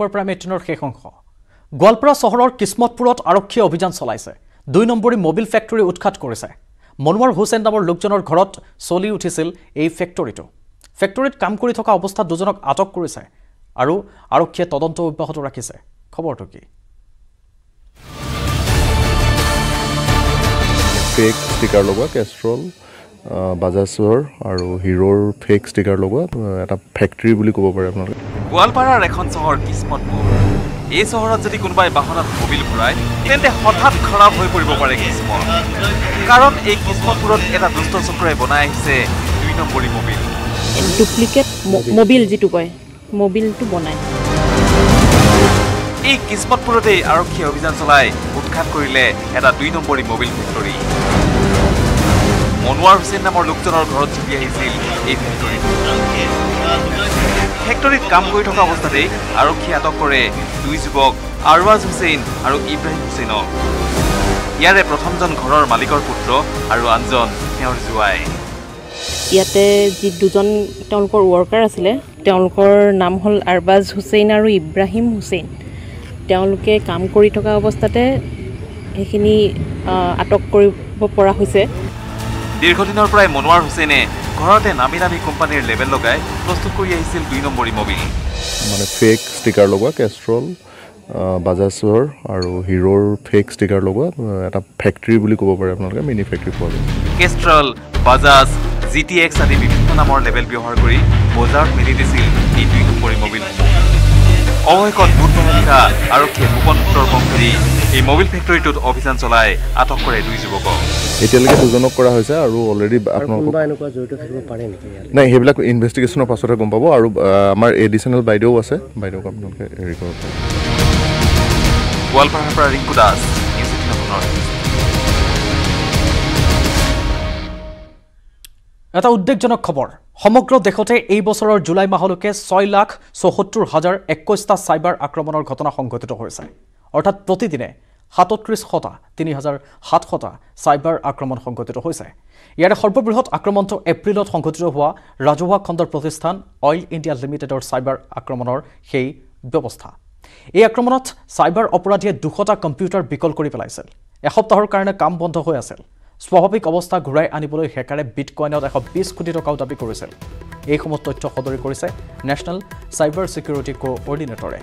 পৰা মেট্ৰিনৰ শেষ অংশ। গোৱালপাৰা চহৰৰ কিসমতপুৰত আৰক্ষীয়ে অভিযান চলাইছে। দুই নম্বৰী মবিল ফেক্টৰী উৎখাত কৰিছে। মনোৱাৰ হুছেইন নামৰ লোকজনৰ ঘৰত চলি উঠিছিল এই ফেক্টৰীটো। ফেক্টৰীত কাম কৰি থকা অৱস্থাত দুজনক আটক কৰিছে আৰু আৰক্ষীয়ে তদন্ত অব্যাহত ৰাখিছে। খবৰটো কি? ফেক ষ্টিকাৰ লগোৱা কেষ্ট্ৰল বাজাজৰ আৰু হিৰ'ৰ ফেক ষ্টিকাৰ লগোৱা এটা ফেক্টৰী বুলি ক'ব পাৰে আপোনালোকে। গোৱালপাৰাৰ এখন চহৰ কিসমতপুৰ এই চহৰত যদি কোনোবাই বাহনত মবিল ভৰায় তেন্তে হঠাৎ খৰাব হৈ পৰিব পাৰে কিসমত। কাৰণ এই কিসমতপুৰত এটা দুষ্ট চক্ৰই বনাই আহিছে দুই নম্বৰী মবিল। ডুপ্লিকেট মবিল যিটো কয় মবিলটো বনায় এই কিসমতপুৰতেই আৰক্ষীয়ে অভিযান চলাই উৎখাত কৰিলে এটা দুই নম্বৰী মবিল ফেক্টৰী। মনোৱাৰ হুছেইন নামৰ লোকজনৰ ঘৰত চলি আহিছিল এই ফেক্টৰীটো ফেক্টৰীত কাম কৰি থকা অৱস্থাতেই আৰক্ষীয়ে আটক কৰে দুই যুৱক আৰৱাজ হুছেইন আৰু ইব্ৰাহিম হুছেইনক। ইয়াৰে প্ৰথমজন ঘৰৰ মালিকৰ পুত্ৰ আৰু আনজন তেওঁৰ জোৱাই। ইয়াতে যি দুজন তেওঁলোকৰ ৱৰ্কাৰ আছিলে তেওঁলোকৰ নাম হ'ল আৰবাজ হুছেইন আৰু ইব্ৰাহিম হুছেইন। তেওঁলোকে কাম কৰি থকা অৱস্থাতে সেইখিনি আটক কৰিব পৰা হৈছে। দীৰ্ঘদিনৰ পৰাই মনোৱাৰ হুছেইনে ঘৰতে নামী দামী কোম্পানীৰ লেবেল লগাই প্ৰস্তুত কৰি আহিছিল দুই নম্বৰী মবিল। মানে ফেক ষ্টিকাৰ লগোৱা কেষ্ট্ৰল আহ, বাজাজৰ আৰু হিৰ'ৰ ফেক ষ্টিকাৰ লগোৱা আহ, এটা ফেক্টৰী বুলি ক'ব পাৰে আপোনালোকে মিনি ফেক্টৰী পোৱা যায়। Castrol Bajaj G T X আদি বিভিন্ন নামৰ লেবেল ব্যৱহাৰ কৰি বজাৰত মেলি দিছিল এই দুই নম্বৰী মবিলসমূহ অৱশেষত বুধবাৰে নিশা আৰক্ষীয়ে গোপন সূত্ৰৰ পম ধৰি এই মবিল ফেক্টৰীটোত অভিযান চলাই আটক কৰে দুই যুৱকক। এতিয়ালৈকে দুজনক কৰা হৈছে আৰু অলৰেডি নাই সেইবিলাক ইনভেষ্টিগেশ্যনৰ পাছতহে গম পাব আৰু আমাৰ এডিশ্যনেল বাইদেউ আছে। বাইদেউক আপোনালোকে হেৰি কৰিব পাৰিব গোৱালপাৰাৰ পৰা ৰিংকু দাস এটা উদ্বেগজনক খবৰ সমগ্ৰ দেশতে এই বছৰৰ জুলাই মাহলৈকে ছয় লাখ চৌসত্তৰ হাজাৰ একৈছটা চাইবাৰ আক্ৰমণৰ ঘটনা সংঘটিত হৈছে। অৰ্থাৎ প্ৰতিদিনে সাতত্ৰিছশটা তিনি হাজাৰ সাতশটা চাইবাৰ আক্ৰমণ সংঘটিত হৈছে। ইয়াৰে সৰ্ববৃহৎ আক্ৰমণটো এপ্ৰিলত সংঘটিত হোৱা ৰাজহুৱা খণ্ডৰ প্ৰতিষ্ঠান অইল ইণ্ডিয়া লিমিটেডৰ চাইবাৰ আক্ৰমণৰ সেই ব্যৱস্থা। এই আক্ৰমণত চাইবাৰ অপৰাধীয়ে দুশটা কম্পিউটাৰ বিকল কৰি পেলাইছিল। এসপ্তাহৰ কাৰণে কাম বন্ধ হৈ আছিল। স্বাভাৱিক অৱস্থা ঘূৰাই আনিবলৈ হেকাৰে বিটকইনত এশ বিছ কোটি টকাও দাবী কৰিছিল। এইসমূহ তথ্য সদৰি কৰিছে নেশ্যনেল চাইবাৰ ছিকিউৰিটি কোঅৰ্ডিনেটৰে।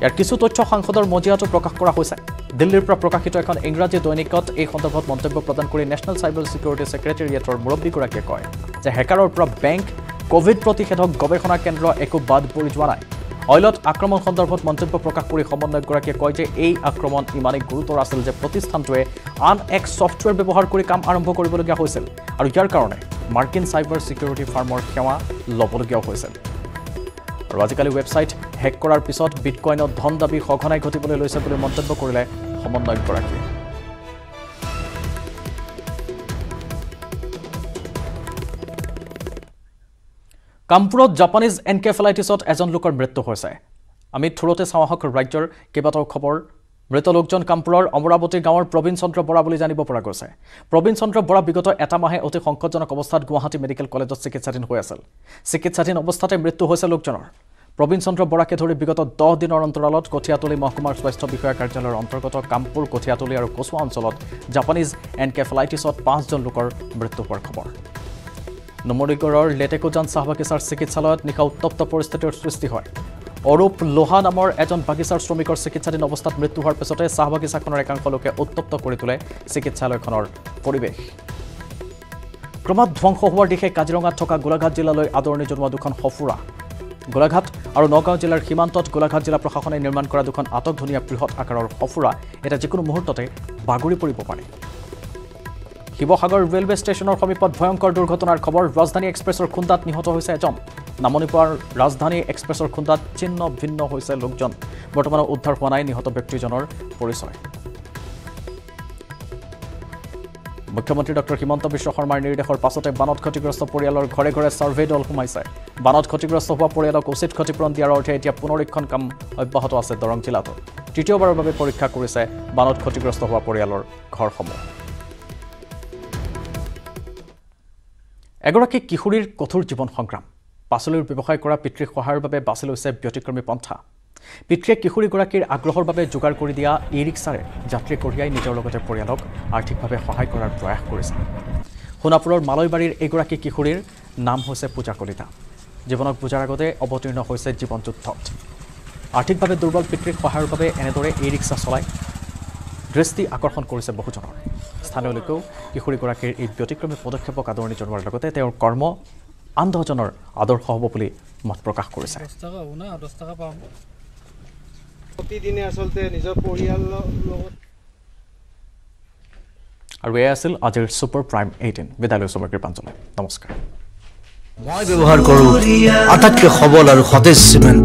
ইয়াৰ কিছু তথ্য সাংসদৰ মজিয়াতো প্ৰকাশ কৰা হৈছে। দিল্লীৰ পৰা প্ৰকাশিত এখন ইংৰাজী দৈনিকত এই সন্দৰ্ভত মন্তব্য প্ৰদান কৰি নেশ্যনেল চাইবাৰ ছিকিউৰিটি ছেক্ৰেটেৰিয়েটৰ মুৰব্বীগৰাকীয়ে কয় যে হেকাৰৰ পৰা বেংক কভিড প্ৰতিষেধক গৱেষণা কেন্দ্ৰ একো বাদ পৰি যোৱা নাই। অইলত আক্ৰমণ সন্দৰ্ভত মন্তব্য প্ৰকাশ কৰি সমন্বয়কগৰাকীয়ে কয় যে এই আক্ৰমণ ইমানেই গুৰুতৰ আছিল যে প্ৰতিষ্ঠানটোৱে আন এক ছফ্টৱেৰ ব্যৱহাৰ কৰি কাম আৰম্ভ কৰিবলগীয়া হৈছিল। আৰু ইয়াৰ কাৰণে মাৰ্কিন চাইবাৰ ছিকিউৰিটি ফাৰ্মৰ সেৱা ল'বলগীয়াও হৈছিল। আৰু আজিকালি ৱেবছাইট হেক কৰাৰ পিছত বিটকইনত ধন দাবী সঘনাই ঘটিবলৈ লৈছে বুলি মন্তব্য কৰিলে সমন্বয়কগৰাকীয়ে কামপুৰত জাপানীজ এনকেফেলাইটিছত এজন লোকৰ মৃত্যু হৈছে। আমি থোৰতে চাওঁ আহক ৰাজ্যৰ কেইবাটাও খবৰ। মৃত লোকজন কামপুৰৰ অমৰাৱতী গাঁৱৰ প্ৰবীণ চন্দ্ৰ বৰা বুলি জানিব পৰা গৈছে। প্ৰবীণ চন্দ্ৰ বৰা বিগত এটা মাহে অতি সংকটজনক অৱস্থাত গুৱাহাটী মেডিকেল কলেজত চিকিৎসাধীন হৈ আছিল। চিকিৎসাধীন অৱস্থাতে মৃত্যু হৈছে লোকজনৰ। প্ৰবীণ চন্দ্ৰ বৰাকে ধৰি বিগত দহ দিনৰ অন্তৰালত কঠীয়াতলী মহকুমাৰ স্বাস্থ্য বিষয়া কাৰ্যালয়ৰ অন্তৰ্গত কামপুৰ কঠীয়াতলী আৰু কচুৱা অঞ্চলত জাপানীজ এনকেফেলাইটিছত পাঁচজন লোকৰ মৃত্যু হোৱাৰ খবৰ। নুমলীগড়ৰ লেটেকুজান চাহ বাগিচাৰ চিকিৎসালয়ত নিশা উত্তপ্ত পৰিস্থিতিৰ সৃষ্টি হয়। অৰূপ লোহা নামৰ এজন বাগিচাৰ শ্ৰমিকৰ চিকিৎসাধীন অৱস্থাত মৃত্যু হোৱাৰ পিছতে চাহ বাগিচাখনৰ একাংশ লোকে উত্তপ্ত কৰি তোলে চিকিৎসালয়খনৰ পৰিৱেশ। ক্ৰমাৎ ধ্বংস হোৱাৰ দিশে কাজিৰঙাত থকা গোলাঘাট জিলালৈ আদৰণি জনোৱা দুখন সফুৰা। গোলাঘাট আৰু নগাঁও জিলাৰ সীমান্তত গোলাঘাট জিলা প্ৰশাসনে নিৰ্মাণ কৰা দুখন আটকধুনীয়া বৃহৎ আকাৰৰ সফুৰা এতিয়া যিকোনো মুহূৰ্ততে বাগৰি পৰিব পাৰে। শিৱসাগৰ ৰেলৱে ষ্টেচনৰ সমীপত ভয়ংকৰ দুৰ্ঘটনাৰ খবৰ ৰাজধানী এক্সপ্ৰেছৰ খুন্দাত নিহত হৈছে এজন। নামনি পোৱাৰ ৰাজধানী এক্সপ্ৰেছৰ খুন্দাত ছিন্ন ভিন্ন হৈছে লোকজন। বৰ্তমানো উদ্ধাৰ হোৱা নাই নিহত ব্যক্তিজনৰ পৰিচয়। মুখ্যমন্ত্ৰী ডক্টৰ হিমন্ত বিশ্ব শৰ্মাৰ নিৰ্দেশৰ পাছতে বানত ক্ষতিগ্ৰস্ত পৰিয়ালৰ ঘৰে ঘৰে ছাৰ্ভে দল সোমাইছে। বানত ক্ষতিগ্ৰস্ত হোৱা পৰিয়ালক উচিত ক্ষতিপূৰণ দিয়াৰ অৰ্থে এতিয়া পুনৰীক্ষণ কাম অব্যাহত আছে দৰং জিলাতো। তৃতীয়বাৰৰ বাবে পৰীক্ষা কৰিছে বানত ক্ষতিগ্ৰস্ত হোৱা পৰিয়ালৰ ঘৰসমূহ। এগৰাকী কিশোৰীৰ কঠোৰ জীৱন সংগ্ৰাম। পাচলিৰ ব্যৱসায় কৰা পিতৃক সহায়ৰ বাবে বাছি লৈছে ব্যতিক্ৰমী পন্থা। পিতৃয়ে কিশোৰীগৰাকীৰ আগ্ৰহৰ বাবে যোগাৰ কৰি দিয়া ই ৰিক্সাৰে যাত্ৰী কঢ়িয়াই নিজৰ লগতে পৰিয়ালক আৰ্থিকভাৱে সহায় কৰাৰ প্ৰয়াস কৰিছে। সোণাপুৰৰ মালৈবাৰীৰ এগৰাকী কিশোৰীৰ নাম হৈছে পূজা কলিতা। জীৱনক বুজাৰ আগতে অৱতীৰ্ণ হৈছে জীৱন যুদ্ধত আৰ্থিকভাৱে দুৰ্বল পিতৃক সহায়ৰ বাবে এনেদৰে ই ৰিক্সা চলাই দৃষ্টি আকৰ্ষণ কৰিছে বহুজনৰ। স্থানীয় লোকেও কিশোৰীগৰাকীৰ এই ব্যতিক্ৰমী পদক্ষেপক আদৰণি জনোৱাৰ লগতে তেওঁৰ কৰ্ম আন দহজনৰ আদৰ্শ হ'ব বুলি মত প্ৰকাশ কৰিছে। প্ৰতিদিনে আচলতে নিজৰ পৰিয়ালৰ লগত আৰু এয়া আছিল আজিৰ ছুপাৰ প্ৰাইম এইটিন। বিদ্যালয় চময় কৃপাঞ্জলি। নমস্কাৰ। মই ব্যৱহাৰ কৰোঁ আটাইতকৈ সবল আৰু সতেজ চিমেণ্ট।